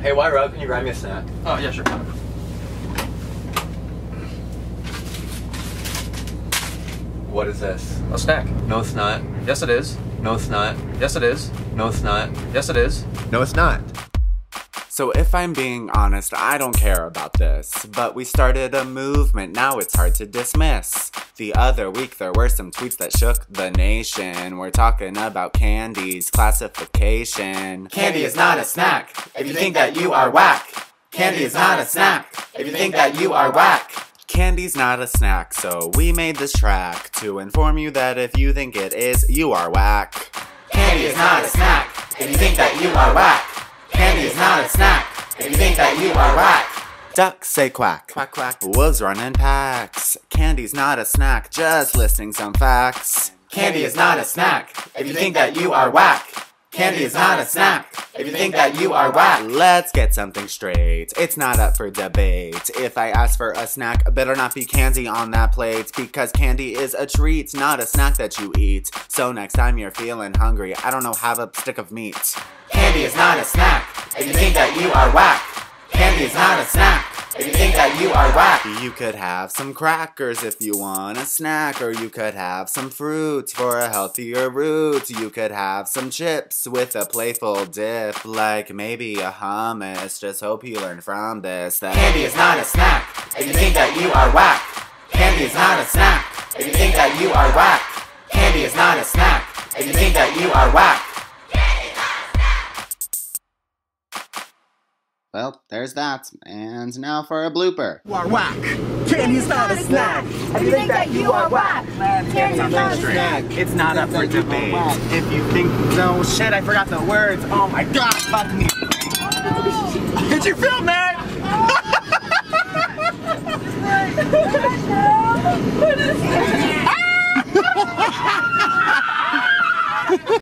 Hey, Wyro, can you grab me a snack? Oh, yeah, sure. What is this? A snack. No, it's not. Yes, it is. No, it's not. Yes, it is. No, it's not. Yes, it is. No, it's not. So, if I'm being honest, I don't care about this. But we started a movement, now it's hard to dismiss. The other week, there were some tweets that shook the nation. We're talking about candy's classification. Candy is not a snack. If you think that you are whack. Candy is not a snack. If you think that you are whack. Candy's not a snack, so we made this track to inform you that if you think it is, you are whack. Candy is not a snack. If you think that you are whack. Candy is not a snack. If you think that you are whack. Ducks say quack. Quack quack. Wolves run in packs. Candy's not a snack, just listing some facts. Candy is not a snack. If you think that you are whack. Candy is not a snack. If you think that you are whack. Let's get something straight. It's not up for debate. If I ask for a snack, better not be candy on that plate. Because candy is a treat, not a snack that you eat. So next time you're feeling hungry, I don't know, have a stick of meat. Candy is not a snack. If you think that you are whack. Candy is not a snack. If you think that you are whack. You could have some crackers if you want a snack, or you could have some fruit for a healthier root. You could have some chips with a playful dip, like maybe a hummus. Just hope you learn from this. That Candy is not a snack. If you think that you are whack. Candy is not a snack. If you think that you are whack. Candy is not a snack. If you think that you are whack. Well, there's that. And now for a blooper. You are whack. Candy's not a snack. If you think that you are whack, candy's not a snack. It's not up for debate. If you think no shit, I forgot the words. Oh my god, fuck me. Oh, Did you feel that?